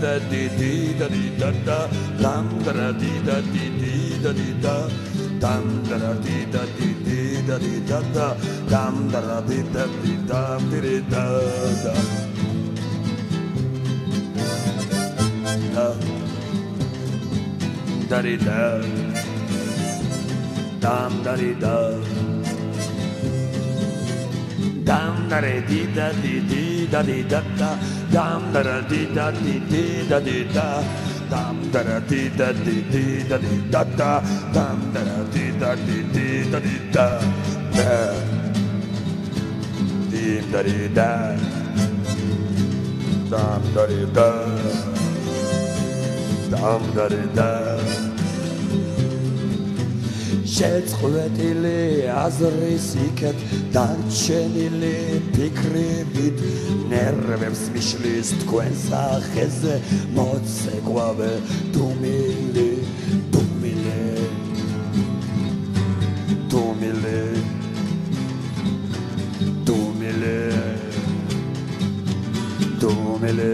da di di da di da da. Dam da da di da di di da. Di da dam da da di da di di da di da. Da dam da da di da di da di da da. Da. Da di da. Dam da di da dam da di da di di da di da da dam da di da di di da di da dam da di da di di da di da da dam da di da di di da di da da dim da di da dam da di da dam da di da შეწყვეტილი აზრის იქეთ დარჩენილი ფიქრებით. ნერვებს მიშლის თქვენ სახეზე მოცეკვავე დუმილი დუმილე დუმილე დუმილე დუმილე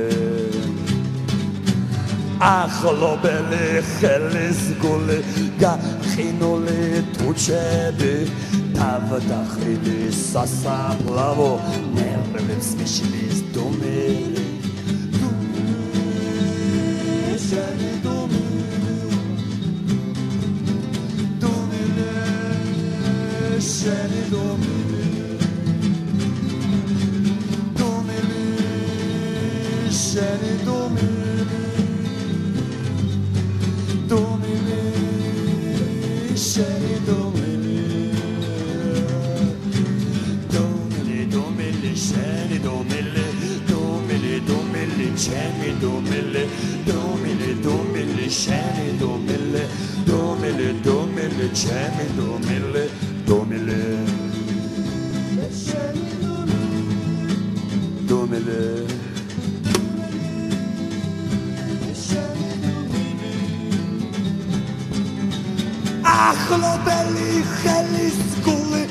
ახლობელი ხელის გული გახინული თუჩები თავდახრილი სასაფლავო ნერვებს მიშლის დუმილი შენი დუმილი დუმილი შენი დუმილი cemi domele, domele, domele, cemi domele, domele, domele, cemi domele, domele. Domele. Αχ, λομπέλη, χέλη, σκουλή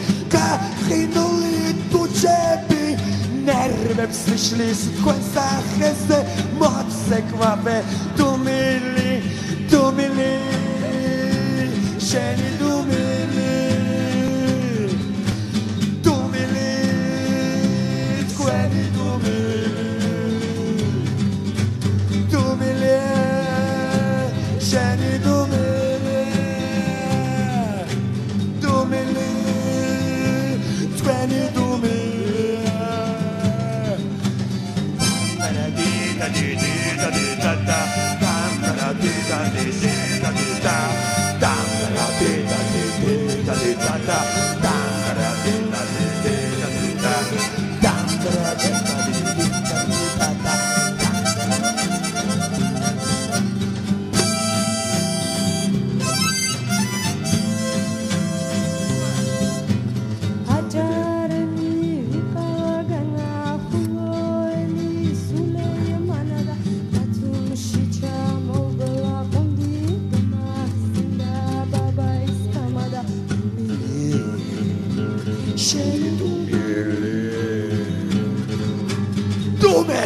Nepsi sequenza gese mod sequave tu mili tu mili sceni tu mili tu mili sceni tu mili tu mili sceni tu di da di di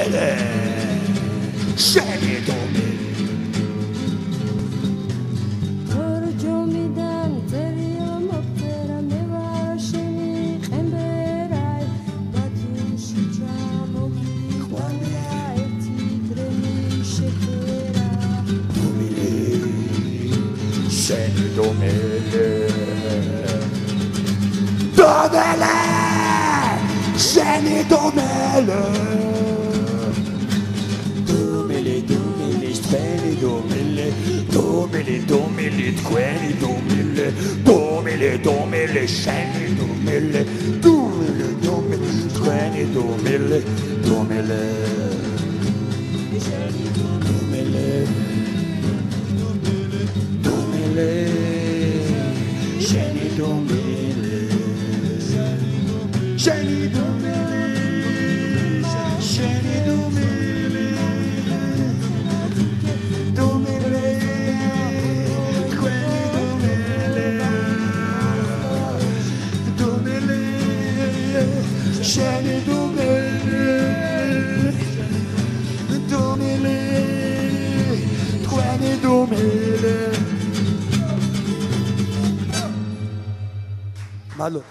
Lady, Shaggy Dombey. seni domele, domele, domele, scene, domele, domele, domele, scene, domele, domele. Domele, domele, scene, domele. from here. Malo.